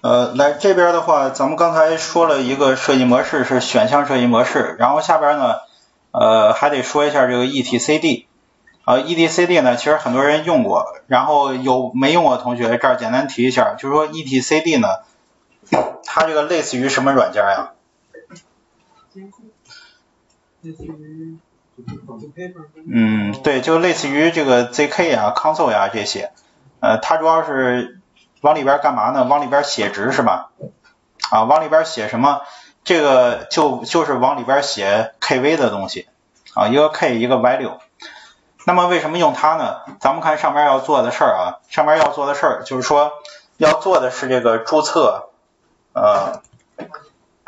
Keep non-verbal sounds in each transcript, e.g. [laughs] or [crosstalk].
呃，来这边的话，咱们刚才说了一个设计模式是选项设计模式，然后下边呢，呃，还得说一下这个 etcd。啊，etcd 呢，其实很多人用过，然后有没用过的同学，这儿简单提一下，就是说 etcd 呢，它这个类似于什么软件呀？嗯，对，就类似于这个 zk 呀、console 呀这些，呃，它主要是往里边干嘛呢？往里边写值是吧？啊，往里边写什么？这个就就是往里边写 kv 的东西，啊，一个 k 一个 value。那么为什么用它呢？咱们看上面要做的事儿啊，上面要做的事儿就是说要做的是这个注册，呃。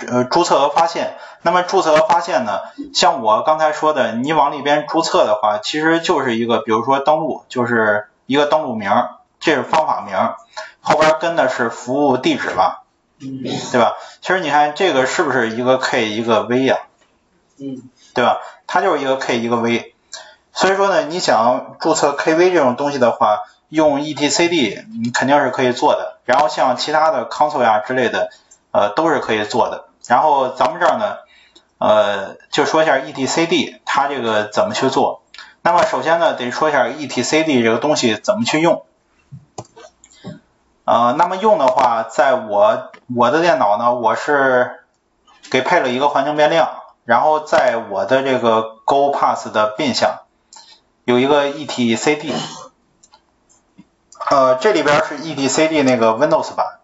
呃，注册和发现，那么注册和发现呢，像我刚才说的，你往里边注册的话，其实就是一个，比如说登录，就是一个登录名儿，这是方法名，后边跟的是服务地址吧，对吧？其实你看这个是不是一个 k 一个 v 呀？嗯，对吧？它就是一个 k 一个 v，所以说呢，你想注册 kv 这种东西的话，用 etcd 你肯定是可以做的，然后像其他的 console 呀之类的，呃，都是可以做的。然后咱们这儿呢，呃，就说一下 etcd 它这个怎么去做。那么首先呢，得说一下 etcd 这个东西怎么去用。呃，那么用的话，在我我的电脑呢，我是给配了一个环境变量，然后在我的这个 Go Pass 的 bin 项有一个 etcd，呃，这里边是 etcd 那个 Windows 版。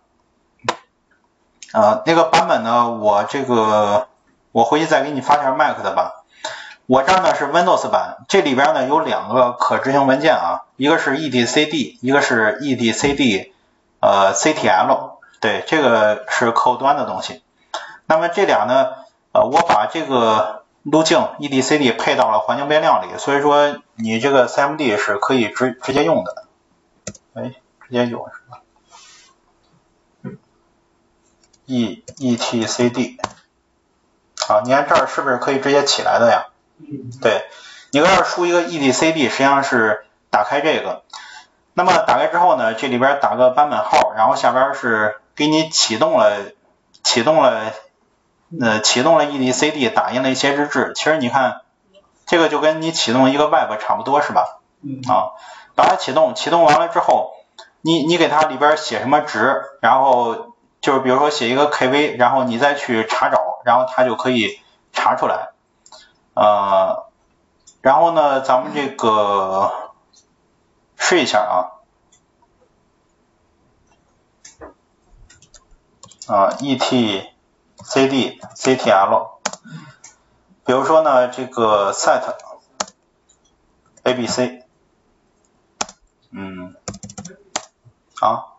啊，那个版本呢？我这个我回去再给你发条 Mac 的吧。我这呢是 Windows 版，这里边呢有两个可执行文件啊，一个是 etcd，一个是 etcd 呃 ctl，对，这个是客户端的东西。那么这俩呢，呃，我把这个路径 EDCD 配到了环境变量里，所以说你这个 cmd 是可以直直接用的。哎，直接用是吧？e e t c d，好，你看这儿是不是可以直接起来的呀？对，你搁这儿输一个 EDCD，实际上是打开这个。那么打开之后呢，这里边打个版本号，然后下边是给你启动了，启动了，呃，启动了 E D C D 打印了一些日志。其实你看，这个就跟你启动一个 web 差不多是吧？啊，把它启动，启动完了之后，你你给它里边写什么值，然后。就是比如说写一个 kv，然后你再去查找，然后它就可以查出来。呃，然后呢，咱们这个试一下啊。啊，etcd ctl，比如说呢，这个 set abc，嗯，啊。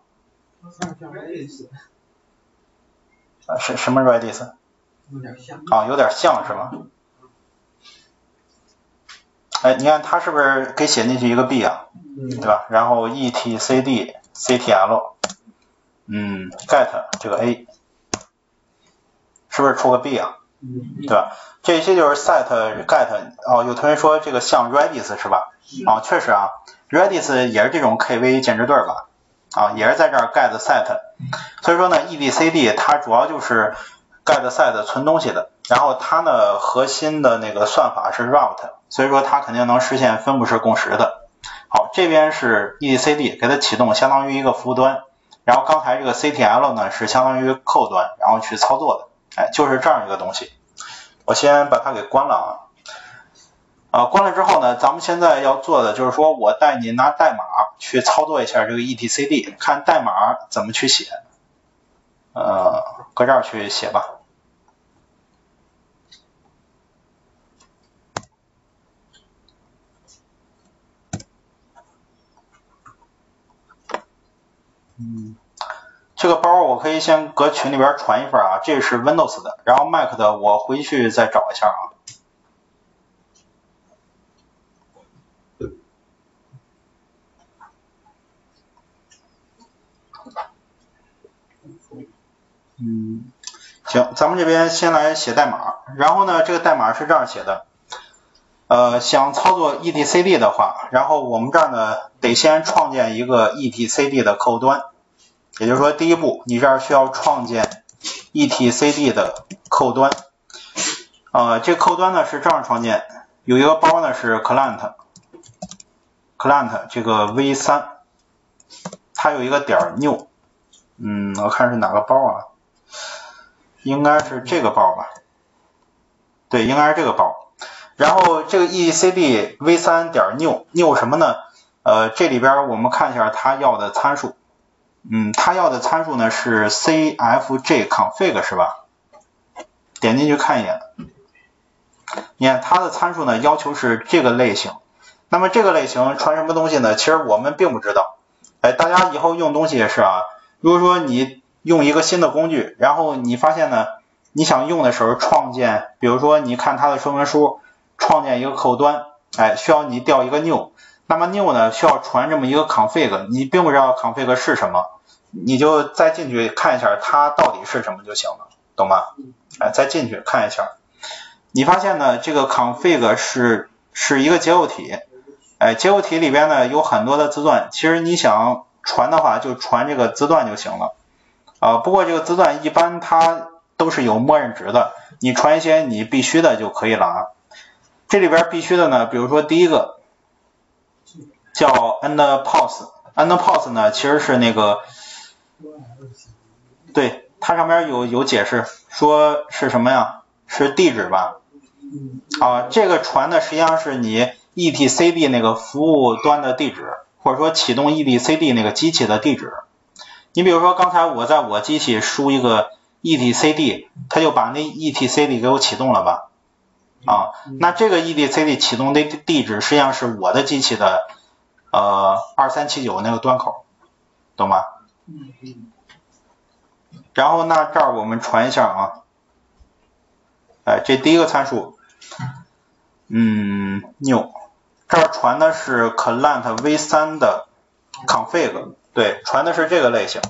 啊，什什么 Redis？啊，有点像是吗？哎，你看它是不是给写进去一个 B 啊？嗯。对吧？然后 etcd ctl，嗯，get 这个 A，是不是出个 B 啊？嗯。对吧？这些就是 set get。哦，有同学说这个像 Redis 是吧？啊，确实啊，Redis 也是这种 KV 建制对吧？啊，也是在这儿 get set，所以说呢，etcd 它主要就是 get set 存东西的，然后它呢核心的那个算法是 route，所以说它肯定能实现分布式共识的。好，这边是 etcd 给它启动，相当于一个服务端，然后刚才这个 ctl 呢是相当于客户端，然后去操作的，哎，就是这样一个东西。我先把它给关了啊。啊，关了之后呢，咱们现在要做的就是说，我带你拿代码去操作一下这个 etcd，看代码怎么去写。呃，搁这儿去写吧。嗯，这个包我可以先搁群里边传一份啊，这是 Windows 的，然后 Mac 的我回去再找一下啊。嗯，行，咱们这边先来写代码，然后呢，这个代码是这样写的，呃，想操作 etcd 的话，然后我们这儿呢得先创建一个 etcd 的客户端，也就是说，第一步，你这儿需要创建 etcd 的客户端。呃，这客户端呢是这样创建，有一个包呢是 client，client 这个 v3，它有一个点 new，嗯，我看是哪个包啊？应该是这个包吧？对，应该是这个包。然后这个 etcd v3 点 new new 什么呢？呃，这里边我们看一下它要的参数。嗯，它要的参数呢是 cfg_config 是吧？点进去看一眼，你看它的参数呢要求是这个类型。那么这个类型传什么东西呢？其实我们并不知道。哎，大家以后用东西也是啊。如果说你用一个新的工具，然后你发现呢，你想用的时候创建，比如说你看它的说明书，创建一个客户端，哎，需要你调一个 new。那么 new 呢需要传这么一个 config，你并不知道 config 是什么。你就再进去看一下它到底是什么就行了，懂吗？哎，再进去看一下，你发现呢，这个 config 是是一个结构体，哎，结构体里边呢有很多的字段，其实你想传的话就传这个字段就行了，啊，不过这个字段一般它都是有默认值的，你传一些你必须的就可以了啊。这里边必须的呢，比如说第一个叫 endpos，endpos 呢其实是那个。对，它上面有有解释，说是什么呀？是地址吧？啊，这个传的实际上是你 etcd 那个服务端的地址，或者说启动 etcd 那个机器的地址。你比如说刚才我在我机器输一个 etcd，它就把那 etcd 给我启动了吧？啊，那这个 etcd 启动的地址实际上是我的机器的呃二三七九那个端口，懂吗？然后那这儿我们传一下啊，哎，这第一个参数，[laughs] 嗯，new，这儿传的是 client v3 的 config，对，传的是这个类型。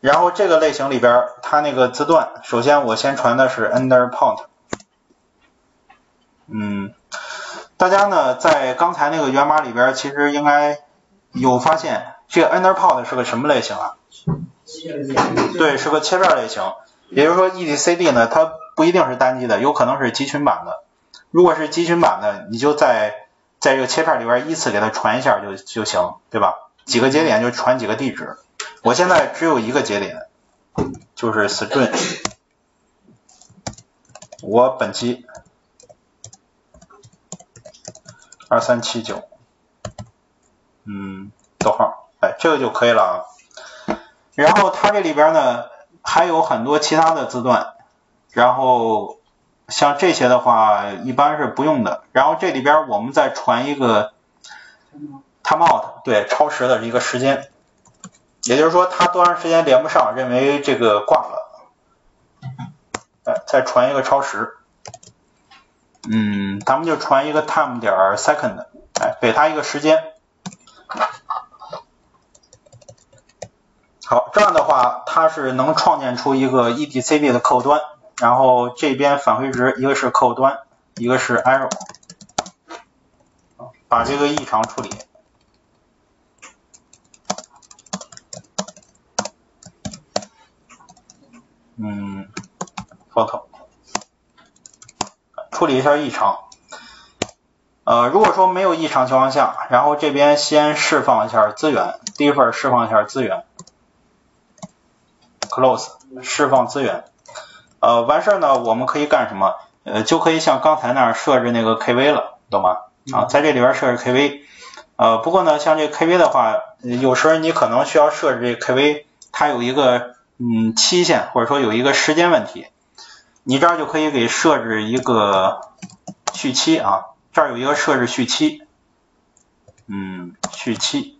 然后这个类型里边它那个字段，首先我先传的是 ender point，嗯，大家呢在刚才那个源码里边其实应该有发现。这个 endpoint 是个什么类型啊？对，是个切片类型。也就是说，etcd 呢，它不一定是单机的，有可能是集群版的。如果是集群版的，你就在在这个切片里边依次给它传一下就就行，对吧？几个节点就传几个地址。我现在只有一个节点，就是 string，我本期二三七九，嗯，逗号。哎，这个就可以了啊。然后它这里边呢还有很多其他的字段，然后像这些的话一般是不用的。然后这里边我们再传一个 timeout，对，超时的一个时间，也就是说它多长时间连不上，认为这个挂了，哎，再传一个超时，嗯，咱们就传一个 time 点 second，哎，给它一个时间。好，这样的话，它是能创建出一个 etcd 的客户端，然后这边返回值一个是客户端，一个是 error，把这个异常处理。嗯，photo，处理一下异常。呃，如果说没有异常情况下，然后这边先释放一下资源，第一份释放一下资源。close 释放资源，呃，完事儿呢，我们可以干什么？呃，就可以像刚才那样设置那个 kv 了，懂吗？啊，在这里边设置 kv，呃，不过呢，像这 kv 的话，有时候你可能需要设置这 kv，它有一个嗯期限，或者说有一个时间问题，你这儿就可以给设置一个续期啊，这儿有一个设置续期，嗯，续期。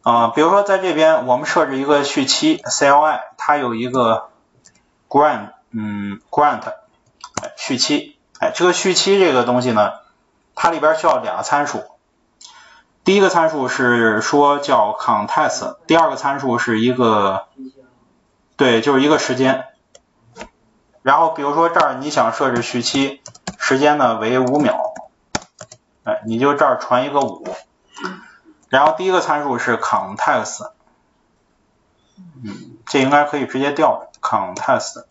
啊，比如说在这边我们设置一个续期 CLI，它有一个 grant，嗯，grant 续期，哎，这个续期这个东西呢，它里边需要两个参数，第一个参数是说叫 context，第二个参数是一个，对，就是一个时间，然后比如说这儿你想设置续期，时间呢为五秒，哎，你就这儿传一个五。然后第一个参数是 context，嗯，这应该可以直接调 context。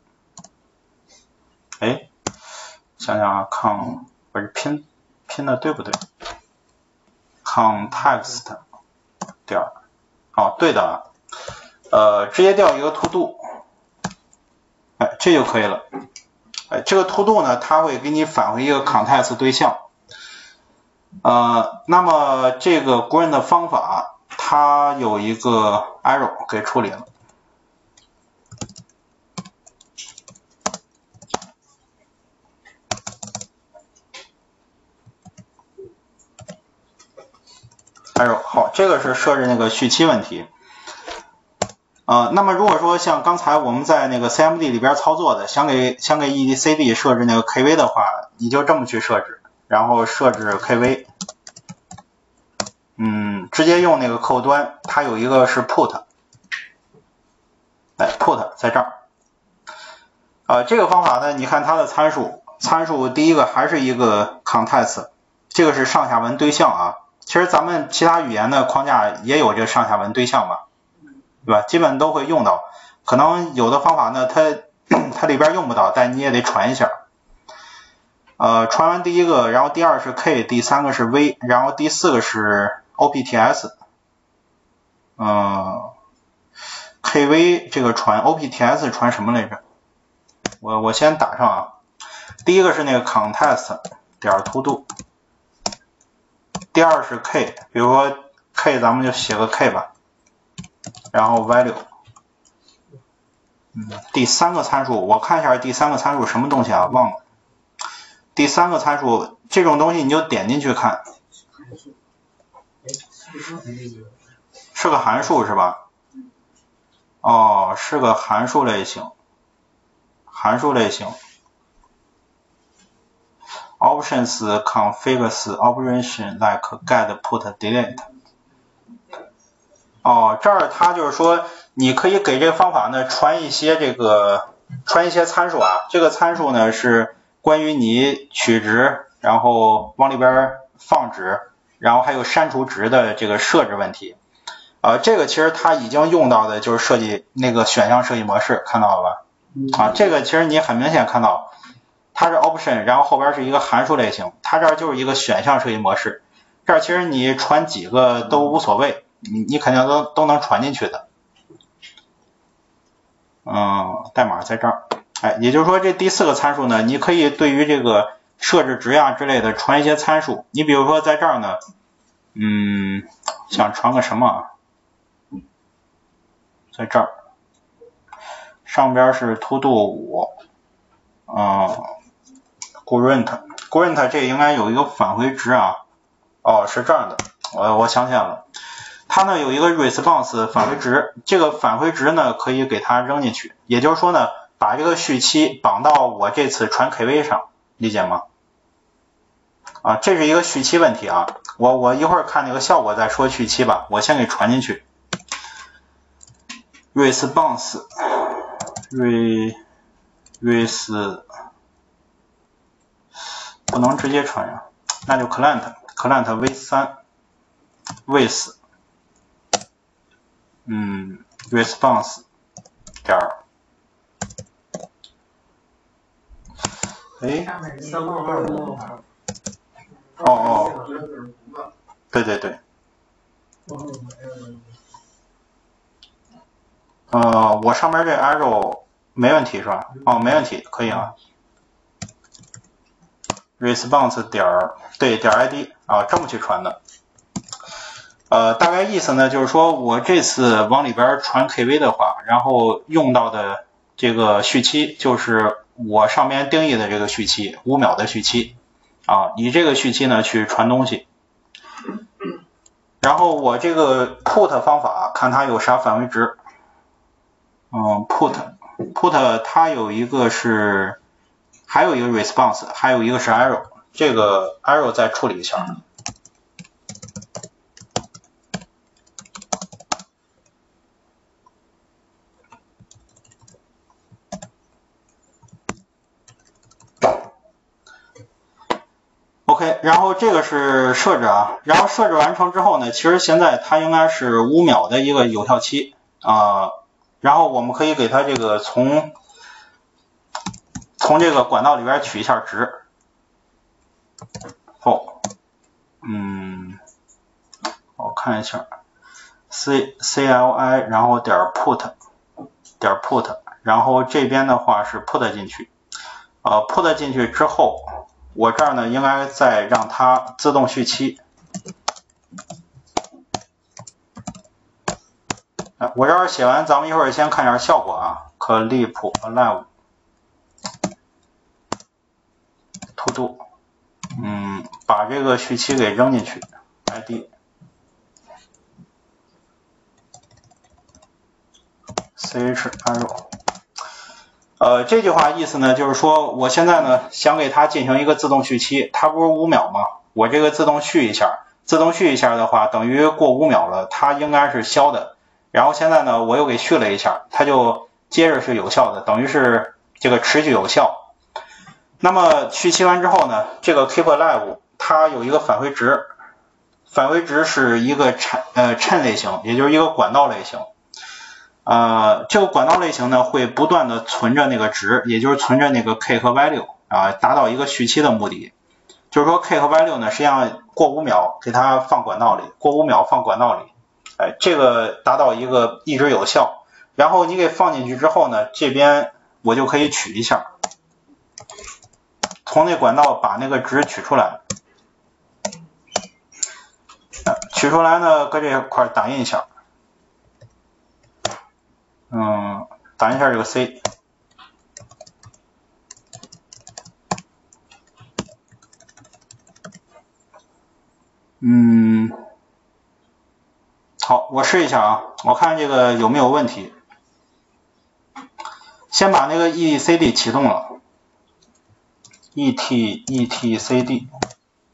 哎，想想啊，con 我是拼拼的对不对？context 点儿，哦，对的，呃，直接调一个 to do，哎，这就可以了。哎，这个 to do 呢，它会给你返回一个 context 对象。呃，那么这个 green 的方法，它有一个 error 给处理了。error 好，这个是设置那个续期问题。呃，那么如果说像刚才我们在那个 CMD 里边操作的，想给想给 etcd 设置那个 kv 的话，你就这么去设置。然后设置 kv，嗯，直接用那个客户端，它有一个是 put，哎，put 在这儿，呃，这个方法呢，你看它的参数，参数第一个还是一个 context，这个是上下文对象啊，其实咱们其他语言的框架也有这上下文对象吧，对吧？基本都会用到，可能有的方法呢，它 [clears throat] 它里边用不到，但你也得传一下。呃，传完第一个，然后第二是 k，第三个是 v，然后第四个是 opts，嗯，kv 这个传 opts 传什么来着？我我先打上啊，第一个是那个 context 点 to do，第二是 k，比如说 k 咱们就写个 k 吧，然后 value，嗯，第三个参数我看一下第三个参数什么东西啊？忘了。第三个参数，这种东西你就点进去看，是个函数是吧？哦，是个函数类型，函数类型，options configs, operation like get put delete。哦，这儿它就是说，你可以给这个方法呢传一些这个传一些参数啊，这个参数呢是。关于你取值，然后往里边放值，然后还有删除值的这个设置问题，呃，这个其实它已经用到的就是设计那个选项设计模式，看到了吧？啊，这个其实你很明显看到，它是 option，然后后边是一个函数类型，它这儿就是一个选项设计模式，这儿其实你传几个都无所谓，你你肯定都都能传进去的。嗯，代码在这儿。哎，也就是说，这第四个参数呢，你可以对于这个设置值呀之类的传一些参数。你比如说在这儿呢，嗯，想传个什么？在这儿，上边是 to do 五，嗯，grant，grant 这应该有一个返回值啊。哦，是这样的，我我想起来了，它呢有一个 response 返回值，这个返回值呢可以给它扔进去，也就是说呢。把这个序期绑到我这次传 kv 上，理解吗？啊，这是一个续期问题啊，我我一会儿看那个效果再说续期吧，我先给传进去。response re res 不能直接传呀，那就 client client v 三 with 嗯 response 点儿。哎，哦哦，对对对，呃，我上面这 arrow 没问题是吧？哦，没问题，可以啊。response 点儿对点 id 啊，这么去传的。呃，大概意思呢，就是说我这次往里边传 kv 的话，然后用到的这个续期就是。我上面定义的这个续期，五秒的续期啊，以这个续期呢去传东西，然后我这个 put 方法看它有啥返回值，嗯，put put 它有一个是，还有一个 response，还有一个是 arrow，这个 arrow 再处理一下。然后这个是设置啊，然后设置完成之后呢，其实现在它应该是五秒的一个有效期啊，然后我们可以给它这个从从这个管道里边取一下值，哦，嗯，我看一下，c c l i，然后点 put 点 put，然后这边的话是 put 进去，呃，put 进去之后。我这儿呢，应该再让它自动续期。我这儿写完，咱们一会儿先看一下效果啊。clip alive to do，嗯，把这个续期给扔进去，id C H I R。呃，这句话意思呢，就是说我现在呢想给它进行一个自动续期，它不是五秒吗？我这个自动续一下，自动续一下的话，等于过五秒了，它应该是消的。然后现在呢，我又给续了一下，它就接着是有效的，等于是这个持续有效。那么续期完之后呢，这个 keep alive 它有一个返回值，返回值是一个衬呃 chan 类型，也就是一个管道类型。呃，这个管道类型呢，会不断的存着那个值，也就是存着那个 k 和 y 六啊，达到一个续期的目的。就是说 k 和 y 六呢，实际上过五秒给它放管道里，过五秒放管道里，哎，这个达到一个一直有效。然后你给放进去之后呢，这边我就可以取一下，从那管道把那个值取出来，取出来呢，搁这块打印一下。嗯，打一下这个 C，嗯，好，我试一下啊，我看这个有没有问题。先把那个 ECD 启动了，et etcd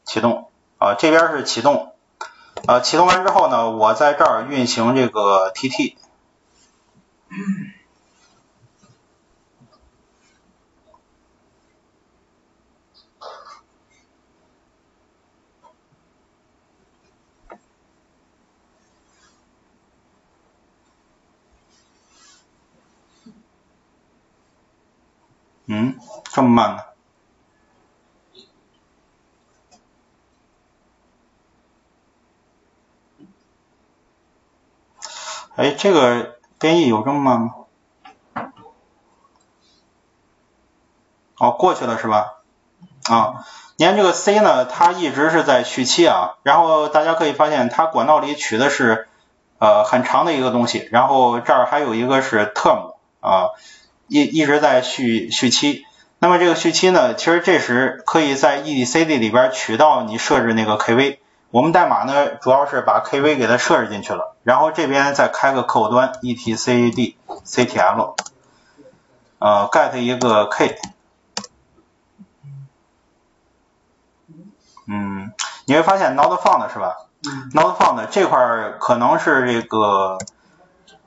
启动啊，这边是启动，呃，启动完之后呢，我在这儿运行这个 tt。嗯，这么慢呢？哎，这个。编译有这么慢吗？哦，过去了是吧？啊，你看这个 C 呢，它一直是在续期啊，然后大家可以发现它管道里取的是呃很长的一个东西，然后这儿还有一个是 term 啊，一一直在续续期。那么这个续期呢，其实这时可以在 etcd 里边取到你设置那个 kv。我们代码呢，主要是把 kv 给它设置进去了，然后这边再开个客户端 etcd ctl，呃 get 一个 k，嗯，你会发现 not found 是吧？not found 这块可能是这个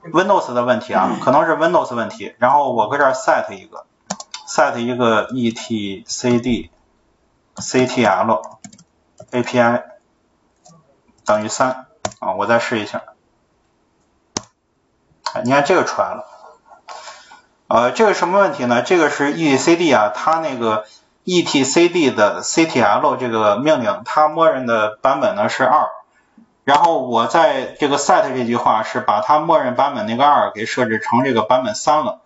Windows 的问题啊，可能是 Windows 问题，然后我搁这 set 一个，set 一个 etcd ctl api。等于三啊，我再试一下，你看这个出来了，呃，这个什么问题呢？这个是 etcd 啊，它那个 etcd 的 ctl 这个命令，它默认的版本呢是二，然后我在这个 set 这句话是把它默认版本那个二给设置成这个版本三了，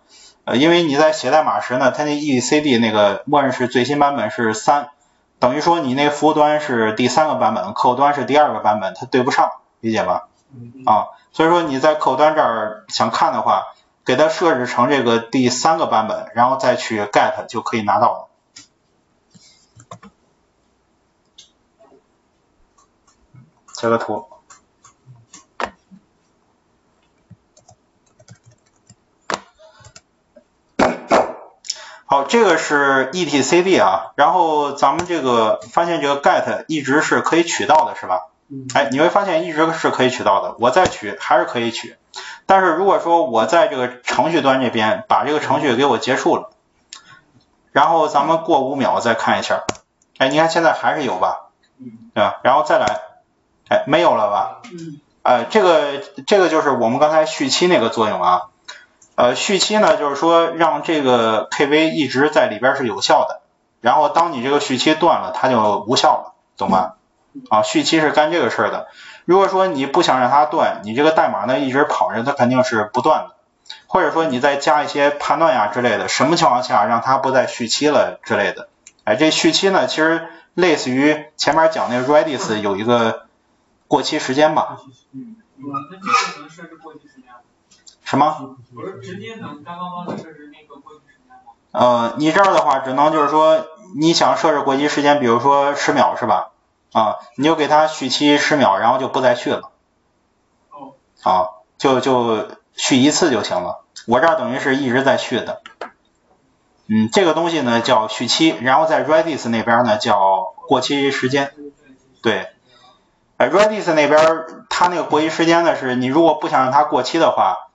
呃，因为你在写代码时呢，它那 etcd 那个默认是最新版本是三。等于说你那服务端是第三个版本，客户端是第二个版本，它对不上，理解吧？啊，所以说你在客户端这儿想看的话，给它设置成这个第三个版本，然后再去 get 就可以拿到了。截个图。这个是 etcd 啊，然后咱们这个发现这个 get 一直是可以取到的，是吧？哎，你会发现一直是可以取到的，我再取还是可以取，但是如果说我在这个程序端这边把这个程序给我结束了，然后咱们过五秒再看一下，哎，你看现在还是有吧？对吧？然后再来，哎，没有了吧？嗯。呃，这个这个就是我们刚才续期那个作用啊。呃，续期呢，就是说让这个 KV 一直在里边是有效的，然后当你这个续期断了，它就无效了，懂吗？啊，续期是干这个事儿的。如果说你不想让它断，你这个代码呢一直跑着，它肯定是不断的。或者说你再加一些判断呀之类的，什么情况下让它不再续期了之类的。哎，这续期呢，其实类似于前面讲那个 Redis 有一个过期时间吧。嗯，那这个能设置过期时间？什么？我是直接能单方设置那个过期时间吗？呃，你这儿的话，只能就是说你想设置过期时间，比如说十秒是吧？啊，你就给它续期十秒，然后就不再续了。哦。啊，就就续一次就行了。我这儿等于是一直在续的。嗯，这个东西呢叫续期，然后在 Redis 那边呢叫过期时间。对，呃，Redis 那边它那个过期时间呢是你如果不想让它过期的话，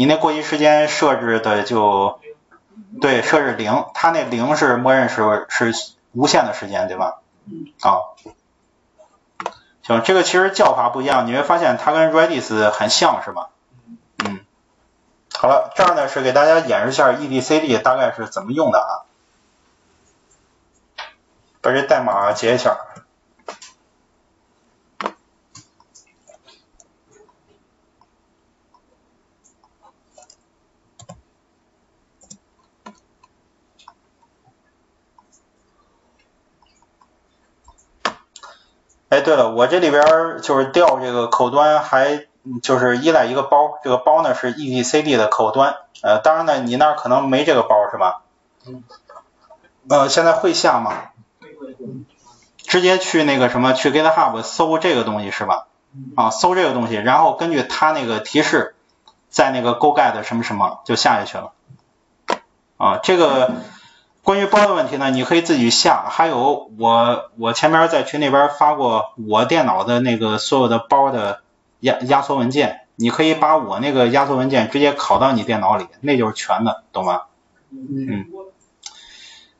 你那过期时间设置的就对设置零，它那零是默认是是无限的时间，对吧？啊，行，这个其实叫法不一样，你会发现它跟 Redis 很像，是吧？嗯。好了，这儿呢是给大家演示一下 etcd 大概是怎么用的啊。把这代码截一下。对了，我这里边就是调这个口端，还就是依赖一个包，这个包呢是 etcd 的口端，呃，当然呢，你那可能没这个包是吧？呃，现在会下吗？直接去那个什么，去 GitHub 搜这个东西是吧？啊，搜这个东西，然后根据它那个提示，在那个 go get 什么什么就下下去了。啊，这个。关于包的问题呢，你可以自己下。还有我我前面在群里边发过我电脑的那个所有的包的压压缩文件，你可以把我那个压缩文件直接拷到你电脑里，那就是全的，懂吗？嗯。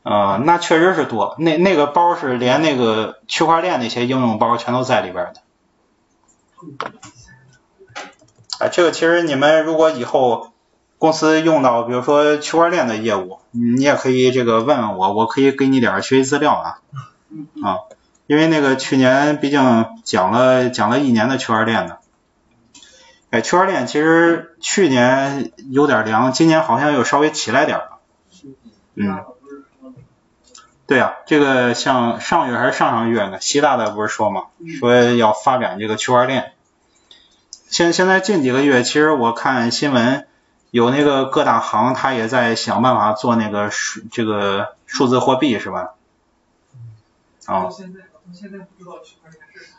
呃，那确实是多，那那个包是连那个区块链那些应用包全都在里边的。啊，这个其实你们如果以后。公司用到，比如说区块链的业务，你也可以这个问问我，我可以给你点学习资料啊，啊，因为那个去年毕竟讲了讲了一年的区块链的，哎，区块链其实去年有点凉，今年好像又稍微起来点了，嗯，对呀，这个像上月还是上上月呢，习大大不是说嘛，说要发展这个区块链，现现在近几个月，其实我看新闻。有那个各大行，他也在想办法做那个数这个数字货币，是吧？啊。到现在，到现在不知道区块链是啥。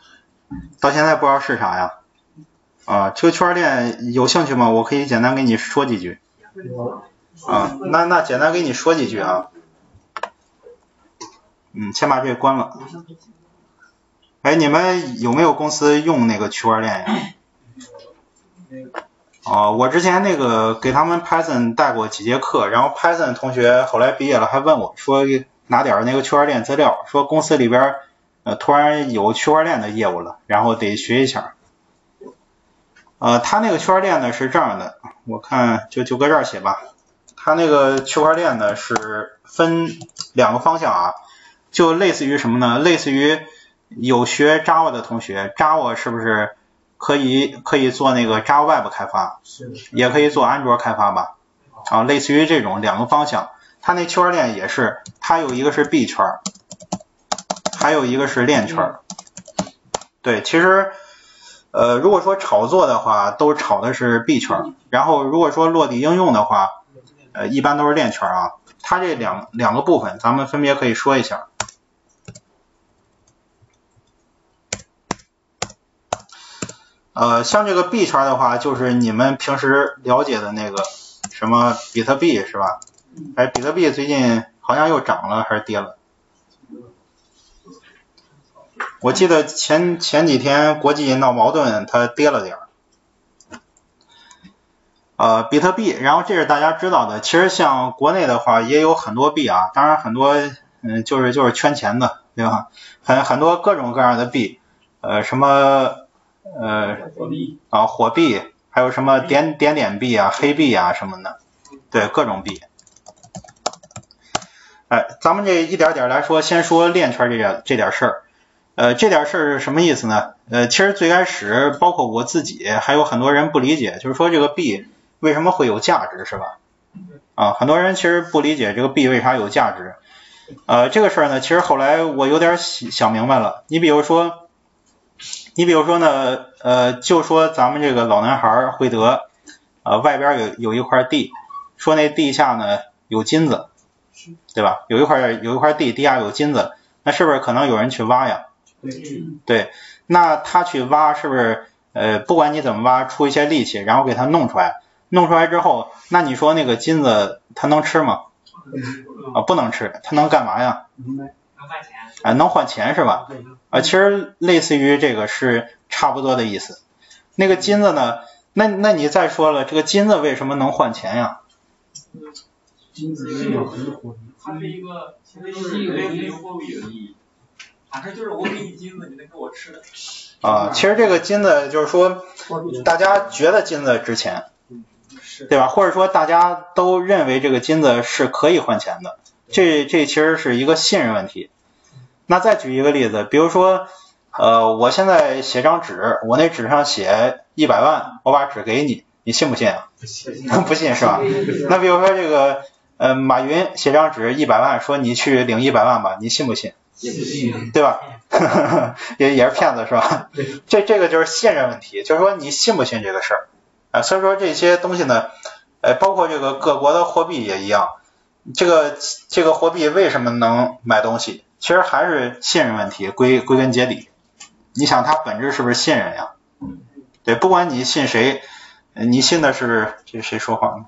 到现在不知道是啥呀？啊，这个区块链有兴趣吗？我可以简单给你说几句。啊，那那简单给你说几句啊。嗯，先把这个关了。哎，你们有没有公司用那个区块链呀？哦，我之前那个给他们 Python 带过几节课，然后 Python 同学后来毕业了还问我说拿点那个区块链资料，说公司里边呃突然有区块链的业务了，然后得学一下。呃，他那个区块链呢是这样的，我看就就搁这儿写吧。他那个区块链呢是分两个方向啊，就类似于什么呢？类似于有学 Java 的同学，Java 是不是？可以可以做那个 Java Web 开发，也可以做安卓开发吧，啊，类似于这种两个方向。它那区块链也是，它有一个是币圈，还有一个是链圈。对，其实呃，如果说炒作的话，都炒的是币圈，然后如果说落地应用的话，呃，一般都是链圈啊。它这两两个部分，咱们分别可以说一下。呃，像这个币圈的话，就是你们平时了解的那个什么比特币是吧？哎，比特币最近好像又涨了还是跌了？我记得前前几天国际闹矛盾，它跌了点儿。呃，比特币，然后这是大家知道的。其实像国内的话，也有很多币啊，当然很多嗯，就是就是圈钱的对吧？很很多各种各样的币，呃，什么呃啊火币，还有什么点点点币啊、黑币啊什么的，对，各种币。哎，咱们这一点点来说，先说链圈这点这点事儿。呃，这点事儿是什么意思呢？呃，其实最开始，包括我自己，还有很多人不理解，就是说这个币为什么会有价值，是吧？啊，很多人其实不理解这个币为啥有价值。呃，这个事儿呢，其实后来我有点想想明白了。你比如说，你比如说呢，呃，就说咱们这个老男孩惠德，呃，外边有有一块地，说那地下呢有金子，对吧？有一块有一块地，地下有金子，那是不是可能有人去挖呀？对，对，那他去挖是不是呃，不管你怎么挖，出一些力气，然后给它弄出来，弄出来之后，那你说那个金子它能吃吗？啊，不能吃，它能干嘛呀？能换钱。啊，能换钱是吧？对，啊，其实类似于这个是差不多的意思。那个金子呢？那那你再说了，这个金子为什么能换钱呀？金子是有很多货币，它是一个，其实就是类似于货币的意义。反正就是我给你金子，你得给我吃的。啊，其实这个金子就是说，大家觉得金子值钱，对吧？或者说大家都认为这个金子是可以换钱的，这这其实是一个信任问题。那再举一个例子，比如说，呃，我现在写张纸，我那纸上写一百万，我把纸给你，你信不信啊？不信 [laughs] 是吧？那比如说这个，呃，马云写张纸一百万，说你去领一百万吧，你信不信？也不信，对吧？[laughs] 也也是骗子是吧？这这个就是信任问题，就是说你信不信这个事儿啊？所以说这些东西呢，呃，包括这个各国的货币也一样，这个这个货币为什么能买东西？其实还是信任问题，归归根结底，你想它本质是不是信任呀？对，不管你信谁，你信的是这谁说话呢？